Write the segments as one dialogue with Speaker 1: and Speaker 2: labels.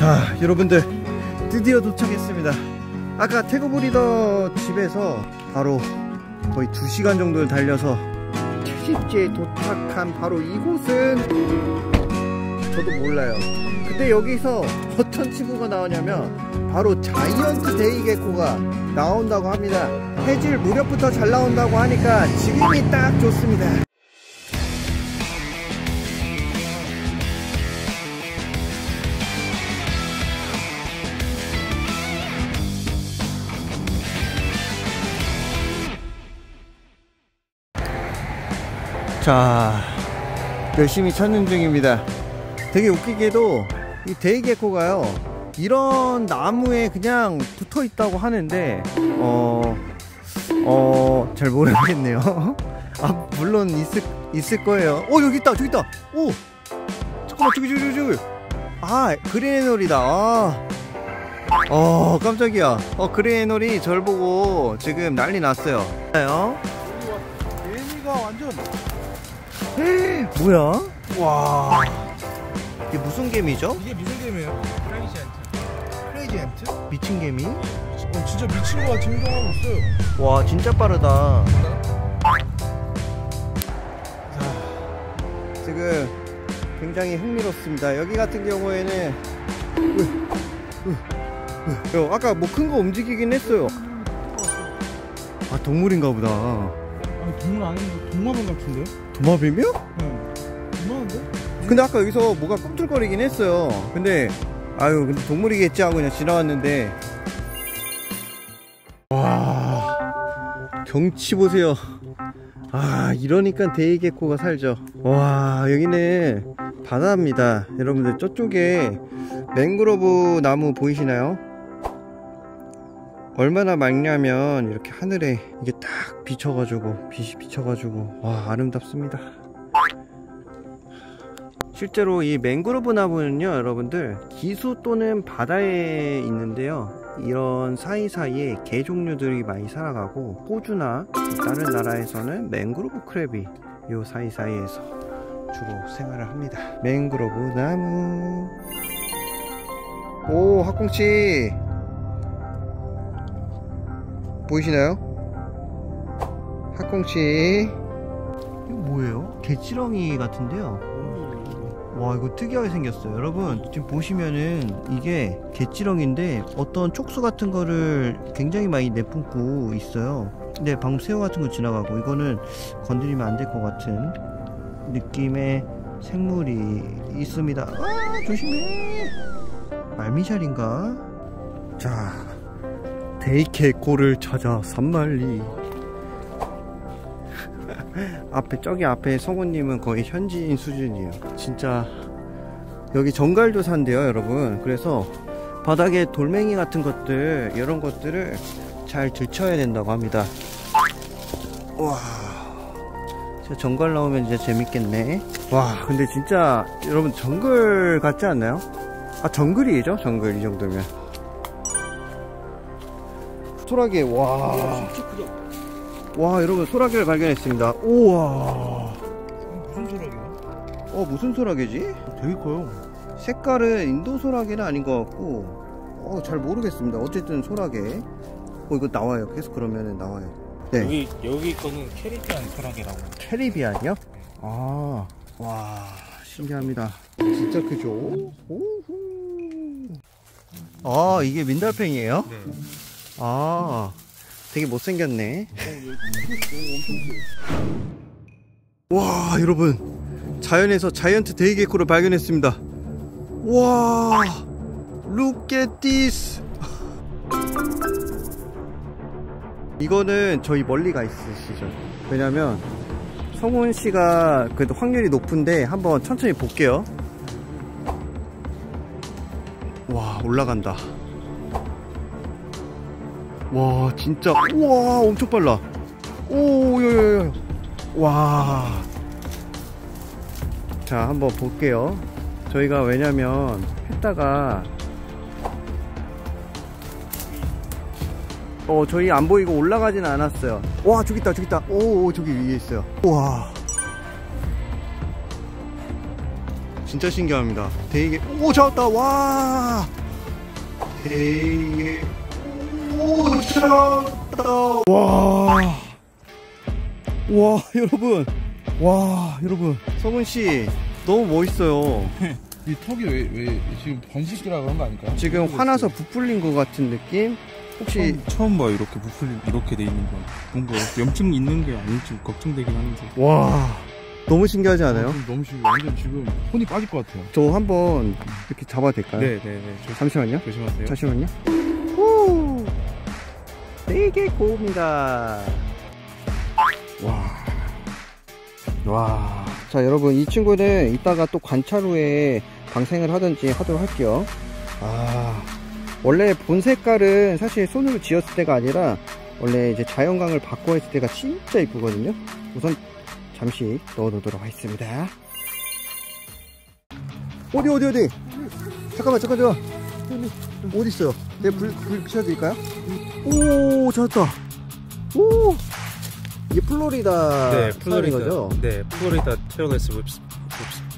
Speaker 1: 자 여러분들 드디어 도착했습니다. 아까 tegu breeder 집에서 바로 거의 2시간 정도를 달려서 trip지에 도착한 바로 이곳은 저도 몰라요. 근데 여기서 어떤 친구가 나오냐면 바로 giant day gecko가 나온다고 합니다. 해질 무렵부터 잘 나온다고 하니까 지금이 딱 좋습니다 자 열심히 찾는 중입니다. 되게 웃기게도 이 데이게코가요 이런 나무에 그냥 붙어 있다고 하는데 어... 어... 잘 모르겠네요. 아 물론 있을, 있을 거예요. 어 여기 있다 저기 있다. 오 잠깐만 저기 저기 저기 아 그레놀이다. 아. 어 깜짝이야. 어 그레놀이 절 보고 지금 난리 났어요.
Speaker 2: 얘니가 완전
Speaker 1: 뭐야? 와 이게 무슨 개미죠?
Speaker 2: 이게 무슨 개미예요? crazy ant crazy ant?
Speaker 1: 미친 개미?
Speaker 2: 어, 진짜 미친 거 같은 행동하고 있어요
Speaker 1: 와 진짜 빠르다 자, 지금 굉장히 흥미롭습니다 여기 같은 경우에는 으, 으, 으. 야, 아까 뭐 큰 거 움직이긴 했어요 아 동물인가 보다
Speaker 2: 아니 동물 아닌데 동물원 같은데?
Speaker 1: 도마뱀이요?
Speaker 2: 응 이만한데?
Speaker 1: 근데 아까 여기서 뭐가 꿈틀거리긴 했어요 근데 아유 근데 동물이겠지 하고 그냥 지나왔는데 와 경치 보세요 아 이러니까 데이게코가 살죠 와 여기는 바다입니다 여러분들 저쪽에 맹그로브 나무 보이시나요? 얼마나 맑냐면 이렇게 하늘에 이게 딱 비쳐가지고 빛이 비쳐가지고. 와 아름답습니다. 실제로 이 맹그로브 나무는요 여러분들 기수 또는 바다에 있는데요. 이런 사이사이에 개 종류들이 많이 살아가고 호주나 다른 나라에서는 맹그로브 크랩이 이 사이사이에서 주로 생활을 합니다. 맹그로브 나무. 오 학꽁치 보이시나요? 학꽁치. 이거 뭐예요? 개지렁이 같은데요? 와 이거 특이하게 생겼어요. 여러분 지금 보시면은 이게 개찌렁인데 어떤 촉수 같은 거를 굉장히 많이 내뿜고 있어요. 근데 방금 새우 같은 거 지나가고 이거는 건드리면 안 될 것 같은 느낌의 생물이 있습니다. 아 조심해. 말미잘인가? 자 데이케코를 찾아 산말리. 앞에 저기 앞에 성우님은 거의 현지인 수준이에요. 진짜 여기 정갈조사인데요 여러분. 그래서 바닥에 돌멩이 같은 것들 이런 것들을 잘 들쳐야 된다고 합니다. 와. 진짜 정갈 나오면 이제 재밌겠네. 와 근데 진짜 여러분 정글 같지 않나요? 아 정글이죠? 정글 이 정도면 소라게 와 와 여러분 소라게를 발견했습니다 우와
Speaker 2: 무슨 소라기야?
Speaker 1: 어 무슨 소라게지?
Speaker 2: 되게 커요
Speaker 1: 색깔은 인도 소라게는 아닌 것 같고 어 잘 모르겠습니다 어쨌든 소라게 어 이거 나와요 계속 그러면은 나와요 네
Speaker 3: 여기 여기 거는 캐리비안 소라게라고.
Speaker 1: 캐리비안이요? 아와 신기합니다 진짜 크죠? 오후 아 이게 민달팽이에요?
Speaker 3: 네.
Speaker 1: 아 되게 못생겼네. 와 여러분. 자연에서 자이언트 데이게코를 발견했습니다. 와 look at this. 이거는 저희 멀리 가 있으시죠? 왜냐면 성훈 씨가 그래도 확률이 높은데 한번 천천히 볼게요. 와 올라간다 와 진짜. 우와 엄청 빨라. 오야야야. 와. 자 한번 볼게요. 저희가 왜냐면 했다가 어 저희 안 보이고 올라가진 않았어요. 와 저기 있다 저기 있다. 오, 오 저기 위에 있어요. 우와. 진짜 신기합니다. 되게 오 잡았다. 와. 되게 와 와 여러분 와 여러분 성은 씨 너무 멋있어요.
Speaker 2: 이 턱이 왜, 왜 지금 번식이라 그런 거 아닐까요?
Speaker 1: 지금 화나서 부풀린 것 같은 느낌? 혹시
Speaker 3: 처음, 처음 봐 이렇게 부풀 이렇게 돼 있는 거. 뭔가 염증 있는 게 아닐지 걱정되긴 하는데.
Speaker 1: 와 너무 신기하지 않아요?
Speaker 2: 지금 너무 지금 완전 지금 손이 빠질 것 같아요.
Speaker 1: 저 한번 이렇게 잡아도 될까요?
Speaker 3: 네네네. 조,
Speaker 1: 잠시만요.
Speaker 3: 조심하세요.
Speaker 1: 잠시만요. 후 되게 고옵니다. 와. 와. 자, 여러분, 이 친구는 이따가 또 관찰 후에 방생을 하든지 하도록 할게요. 아. 원래 본 색깔은 사실 손으로 지었을 때가 아니라 원래 이제 자연광을 바꿔 했을 때가 진짜 이쁘거든요. 우선 잠시 넣어 놓도록 하겠습니다. 어디, 어디, 어디? 잠깐만, 잠깐, 잠깐. 어디 있어요? 내가 불, 불 비춰드릴까요? 오, 찾았다. 오! 이게 플로리다
Speaker 3: 네, 플로리다.
Speaker 1: 거죠?
Speaker 3: 네, 플로리다 테러레스 립스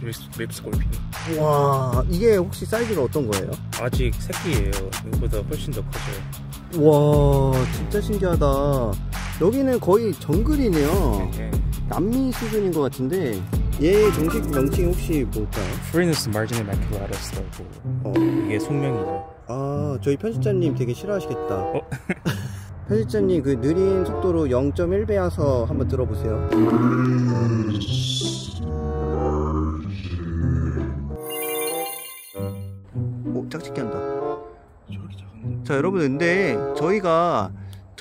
Speaker 3: 립스 립스 골핀.
Speaker 1: 와, 이게 혹시 사이즈가 어떤 거예요?
Speaker 3: 아직 새끼예요. 이거보다 훨씬 더 커져요.
Speaker 1: 와, 진짜 신기하다. 여기는 거의 정글이네요.
Speaker 3: 네.
Speaker 1: 남미 수준인 것 같은데, 얘 정식 명칭이 혹시 뭘까요?
Speaker 3: Phrynus marginemaculatus라고.
Speaker 1: 어.
Speaker 3: 이게 속명이죠.
Speaker 1: 아, 저희 편집자님 되게 싫어하시겠다.
Speaker 3: 어?
Speaker 1: 편집자님 그 느린 속도로 0.1배여서 한번 들어보세요. 오, 짝짓기 한다. 자, 여러분, 근데 저희가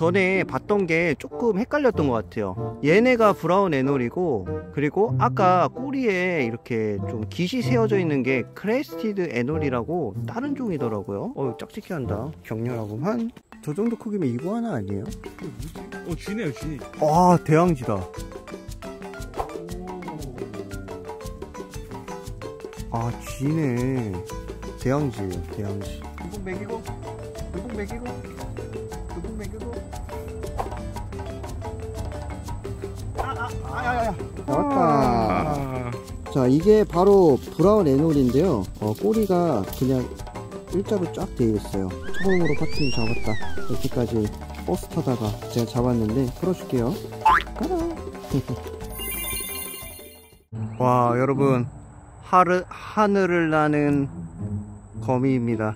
Speaker 1: 전에 봤던 게 조금 헷갈렸던 것 같아요. 얘네가 brown anole이고, 그리고 아까 꼬리에 이렇게 좀 깃이 세워져 있는 게 crested anole이라고 다른 종이더라고요. 어, 짝짓기 한다. 격렬하구만. 저 정도 크기면 이구아나 아니에요?
Speaker 3: 어, 쥐네요, 쥐.
Speaker 1: 아, 대왕쥐다. 아, 쥐네. 대왕쥐예요, 대왕쥐. 누군 먹이고, 누군 먹이고. 야, 야. 나왔다.
Speaker 3: 아,
Speaker 1: 자, 이게 바로 브라운 애놀인데요. 어, 꼬리가 그냥 일자로 쫙 되어 있어요. 처음으로 파트를 잡았다. 여기까지 버스 타다가 제가 잡았는데 풀어줄게요. 와, 여러분. 하르, 하늘을 나는 거미입니다.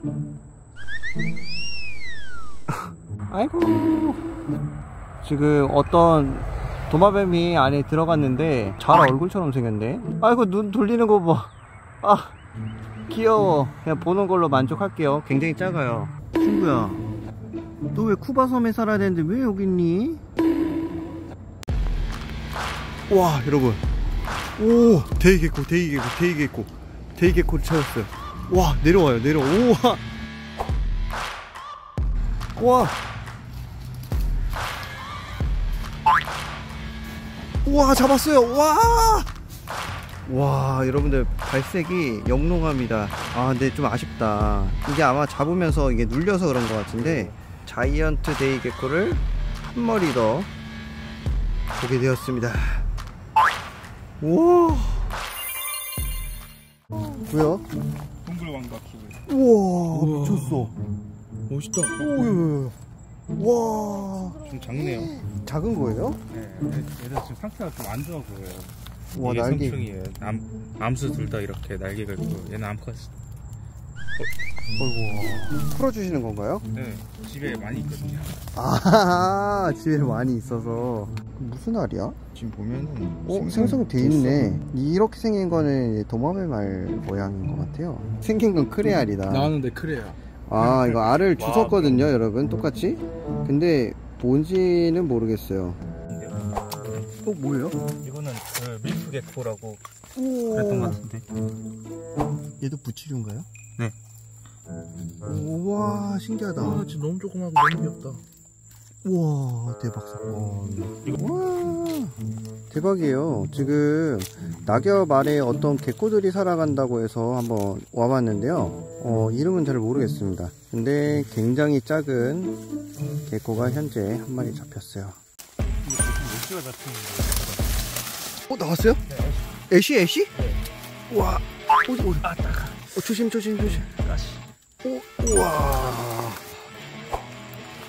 Speaker 1: 아이고. 지금 어떤 도마뱀이 안에 들어갔는데 잘 얼굴처럼 생겼네. 아이고 눈 돌리는 거 봐. 아 귀여워. 그냥 보는 걸로 만족할게요. 굉장히 작아요. 친구야, 너 왜 쿠바 섬에 살아야 되는데 왜 여기 있니? 와 여러분, 오 대이개코, 대이개코, 대이개코, 대이개코를 찾았어요. 와 내려와요, 내려. 우와, 와. 우와 잡았어요. 와! 와 여러분들 발색이 영롱합니다. 아 근데 좀 아쉽다. 이게 아마 잡으면서 이게 눌려서 그런 것 같은데 giant day gecko를 한 마리 더 보게 되었습니다. 우와! 뭐야?
Speaker 3: 동굴 왕박 키고.
Speaker 1: 우와! 미쳤어.
Speaker 3: 멋있다.
Speaker 1: 오우 와
Speaker 3: 좀 작네요.
Speaker 1: 작은 거예요?
Speaker 3: 네, 얘들 지금 상태가 좀 안 좋아 보여요.
Speaker 1: 와
Speaker 3: 이게
Speaker 1: 날개
Speaker 3: 성충이에요. 암, 암수 둘 다 이렇게 날개가 있고 얘는 암컷.
Speaker 1: 어이구 풀어주시는 건가요?
Speaker 3: 네, 집에 많이 있거든요.
Speaker 1: 아 집에 많이 있어서 무슨 알이야?
Speaker 2: 지금 보면은
Speaker 1: 어 생성돼 있네 이렇게 생긴 거는 도마뱀 알 모양인 것 같아요 생긴 건 크레알이다
Speaker 2: 나왔는데 그래요.
Speaker 1: 아 이거 알을
Speaker 3: 와,
Speaker 1: 주웠거든요 여러분 똑같이 근데 뭔지는 모르겠어요 어 뭐예요?
Speaker 3: 이거는 그 밀프 개코라고
Speaker 1: 오
Speaker 3: 그랬던 것 같은데.
Speaker 1: 얘도 부치류인가요?
Speaker 3: 네.
Speaker 1: 우와 신기하다
Speaker 2: 아, 진짜 너무 조그맣고 너무 귀엽다.
Speaker 1: 우와 대박. 사건 와 대박이에요. 지금 낙엽 아래 어떤 개코들이 살아간다고 해서 한번 와봤는데요. 어, 이름은 잘 모르겠습니다. 근데 굉장히 작은 개코가 현재 한 마리 잡혔어요.
Speaker 3: 잡히는
Speaker 1: 어 나왔어요? 애쉬 애쉬? 와 어디 어디? 어, 조심 조심 조심.
Speaker 2: 가시.
Speaker 1: 오 우와.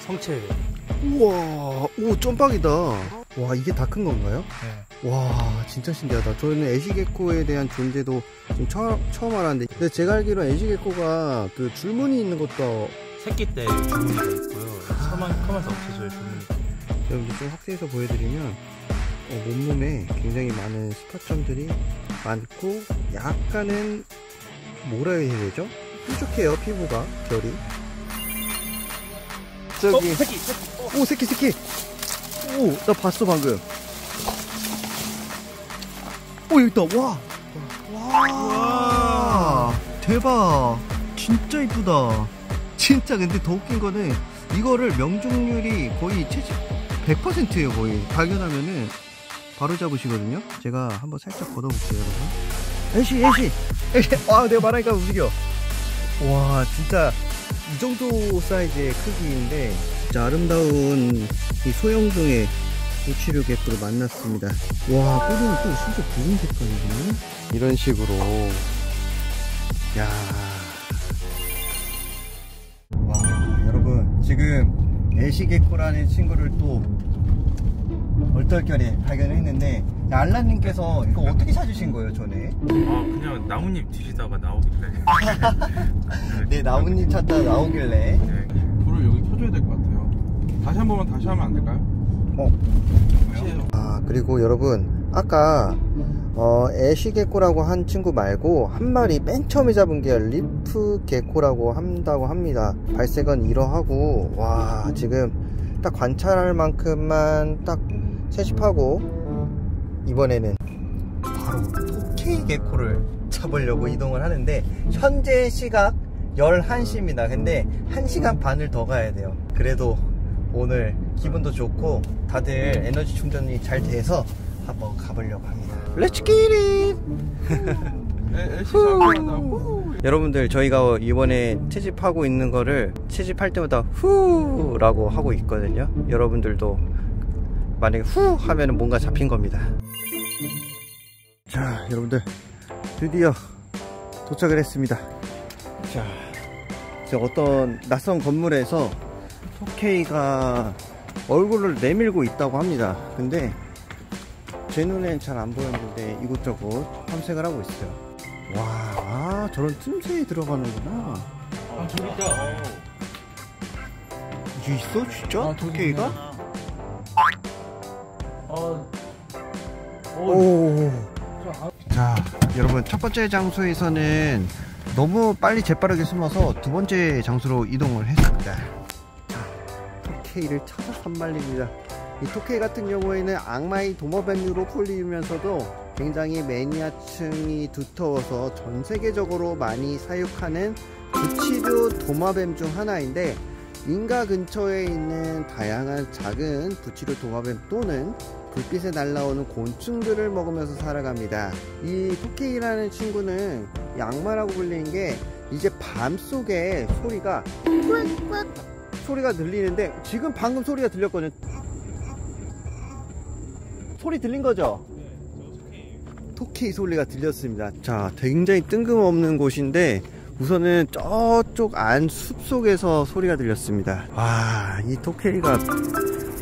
Speaker 2: 성체.
Speaker 1: 우와 오 쫀박이다 와 이게 다 큰 건가요?
Speaker 2: 네.
Speaker 1: 와 진짜 신기하다 저는 애시게코에 대한 존재도 지금 처음, 처음 알았는데 근데 제가 알기로 애시게코가 그 줄무늬 있는 것도
Speaker 2: 새끼 때돼 있고요. 커만 커면서 없어져요 주문이.
Speaker 1: 여러분들 좀 확대해서 보여드리면 어, 몸몸에 굉장히 많은 스파점들이 많고 약간은 뭐라 해야 되죠? 뾰족해요 피부가 결이 저기
Speaker 2: 새끼 새끼.
Speaker 1: 오 새끼 새끼. 오 나 봤어 방금. 오 여기 있다. 와. 와, 대박. 진짜 이쁘다. 진짜 근데 더 웃긴 거는 이거를 명중률이 거의 70 100%예요 거의. 발견하면은 바로 잡으시거든요. 제가 한번 살짝 걷어볼게요 여러분. ash ash. ash. 와 내가 말하니까 움직여. 와 진짜 이 정도 사이즈의 크기인데 진짜 아름다운 이 소형종의 우치류 gecko를 만났습니다 와 꼬리는 또 진짜 붉은 색깔이거든요 이런 식으로 야 와, 여러분, 지금 ash gecko라는 친구를 또 얼떨결에 발견을 했는데, 알라님께서 이거 어떻게 찾으신 거예요, 전에?
Speaker 3: 아 그냥 나뭇잎 뒤지다가 나오길래
Speaker 1: 네, 나뭇잎 찾다 나오길래.
Speaker 3: 네. 불을 여기 켜줘야 될 것 같아요 다시 한 번만 다시 하면 안 될까요?
Speaker 1: 어, 아, 그리고 여러분, 아까, 어, ash gecko라고 한 친구 말고, 한 마리 맨 처음에 잡은 게 reef gecko라고 한다고 합니다. 발색은 이러하고, 와, 지금 딱 관찰할 만큼만 딱 채집하고, 이번에는 바로 토케이 게코를 잡으려고 이동을 하는데, 현재 시각 11시입니다. 근데 1시간 반을 더 가야 돼요. 그래도 오늘 기분도 좋고 다들 에너지 충전이 잘 돼서 한번 가보려고 합니다. Let's get it!
Speaker 3: 애쉬 잡아다 후
Speaker 1: 여러분들 저희가 이번에 채집하고 있는 거를 채집할 때마다 후 라고 하고 있거든요. 여러분들도 만약에 후 하면 뭔가 잡힌 겁니다. 자, 여러분들 드디어 도착을 했습니다. 자, 어떤 낯선 건물에서 토케이가 얼굴을 내밀고 있다고 합니다. 근데 제 눈엔 잘 안 보였는데 이곳저곳 탐색을 하고 있어요. 와, 아, 저런 틈새에 들어가는구나.
Speaker 3: 아 저기 있다
Speaker 1: 이게 있어? 진짜?
Speaker 3: 아,
Speaker 1: 토케이가?
Speaker 2: 어.
Speaker 1: 오. 자, 여러분 첫 번째 장소에서는 너무 빨리 재빠르게 숨어서 두 번째 장소로 이동을 했습니다. 자, 토케이를 찾아서 한 마리입니다. 이 토케이 같은 경우에는 악마의 도마뱀류로 풀리면서도 굉장히 매니아층이 두터워서 전 세계적으로 많이 사육하는 부치류 도마뱀 중 하나인데 인가 근처에 있는 다양한 작은 부치류 도마뱀 또는 불빛에 날라오는 곤충들을 먹으면서 살아갑니다. 이 토끼라는 친구는 양마라고 불리는 게 이제 밤 속에 소리가 꽥꽥 소리가 들리는데 지금 방금 소리가 들렸거든요. 소리 들린 거죠? 토끼 소리가 들렸습니다. 자, 굉장히 뜬금없는 곳인데 우선은 저쪽 안 숲속에서 소리가 들렸습니다. 와, 이 토끼가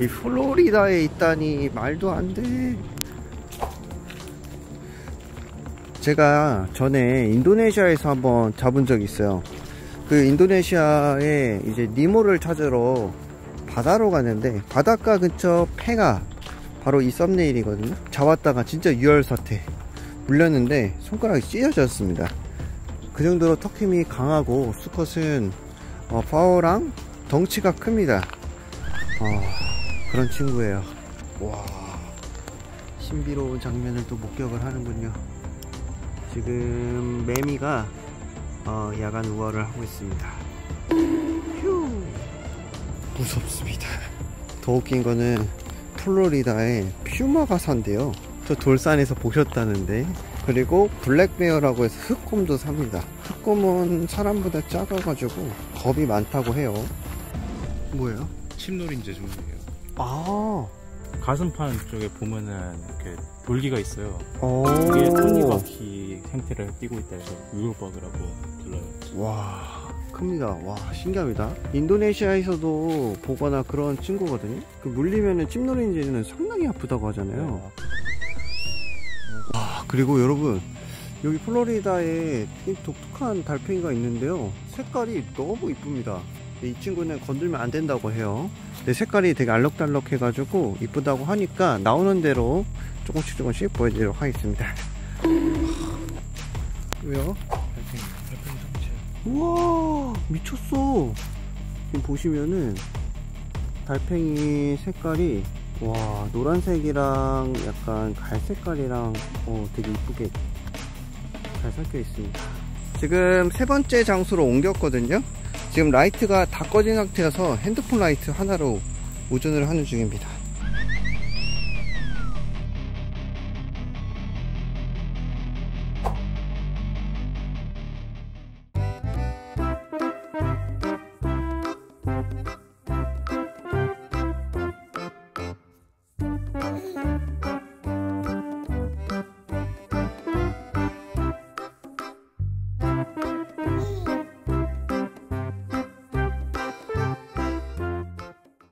Speaker 1: 이 플로리다에 있다니 말도 안 돼. 제가 전에 인도네시아에서 한번 잡은 적이 있어요. 그 인도네시아에 이제 니모를 찾으러 바다로 갔는데 바닷가 근처 폐가 바로 이 썸네일이거든요. 잡았다가 진짜 유혈사태 물렸는데 손가락이 찢어졌습니다. 그 정도로 턱힘이 강하고 수컷은 어, 파워랑 덩치가 큽니다. 어, 그런 친구예요. 와, 신비로운 장면을 또 목격을 하는군요. 지금 매미가 어, 야간 우월을 하고 있습니다. 휴, 무섭습니다. 더 웃긴 거는 플로리다에 퓨마가 산대요. 저 돌산에서 보셨다는데. 그리고 블랙베어라고 해서 흑곰도 삽니다. 흑곰은 사람보다 작아가지고 겁이 많다고 해요. 뭐예요?
Speaker 3: 침노린재 종류예요
Speaker 1: 아,
Speaker 3: 가슴판 쪽에 보면은 이렇게 돌기가 있어요.
Speaker 1: 오.
Speaker 3: 이게 톱니바퀴 형태를 띠고 있다 해서 유로버그라고 불러요.
Speaker 1: 와, 큽니다. 와, 신기합니다. 인도네시아에서도 보거나 그런 친구거든요. 그 물리면은 찜노린지는 상당히 아프다고 하잖아요. 와, 그리고 여러분, 여기 플로리다에 이 독특한 달팽이가 있는데요. 색깔이 너무 이쁩니다. 이 친구는 건들면 안 된다고 해요. 근데 색깔이 되게 알록달록 해가지고 이쁘다고 하니까 나오는 대로 조금씩 조금씩 보여드리도록 하겠습니다. 왜요? 우와 미쳤어 지금 보시면은 달팽이 색깔이 와 노란색이랑 약간 갈색깔이랑 어 되게 이쁘게 잘 섞여 있습니다 지금 세 번째 장소로 옮겼거든요 지금 라이트가 다 꺼진 상태여서 핸드폰 라이트 하나로 의존을 하는 중입니다